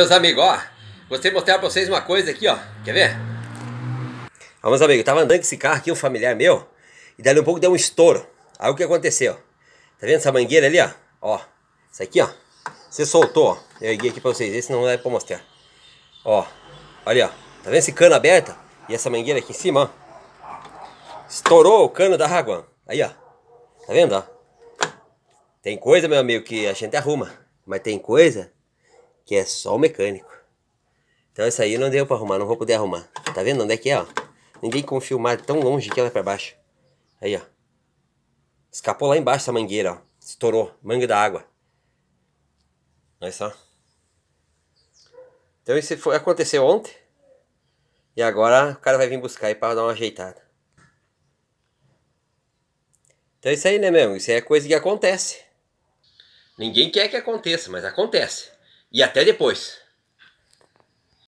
Meus amigos, ó, gostei de mostrar pra vocês uma coisa aqui, ó. Quer ver? Ó, meus amigos, eu tava andando com esse carro aqui, um familiar meu, e dali um pouco deu um estouro. Aí o que aconteceu? Tá vendo essa mangueira ali, ó? Ó, isso aqui, ó. Você soltou, ó. Eu ergui aqui pra vocês, esse não dá pra mostrar. Ó, olha, ó. Tá vendo esse cano aberto? E essa mangueira aqui em cima, ó. Estourou o cano da água. Aí, ó. Tá vendo, ó? Tem coisa, meu amigo, que a gente arruma. Mas tem coisa que é só o mecânico. Então essa aí não deu pra arrumar, não vou poder arrumar. Tá vendo onde é que é, ó? Ninguém como filmar tão longe que ela é pra baixo. Aí, ó. Escapou lá embaixo essa mangueira, ó. Estourou, manga da água. Olha só. Então isso foi, aconteceu ontem. E agora o cara vai vir buscar aí pra dar uma ajeitada. Então é isso aí, né, mesmo? Isso é coisa que acontece. Ninguém quer que aconteça, mas acontece. E até depois.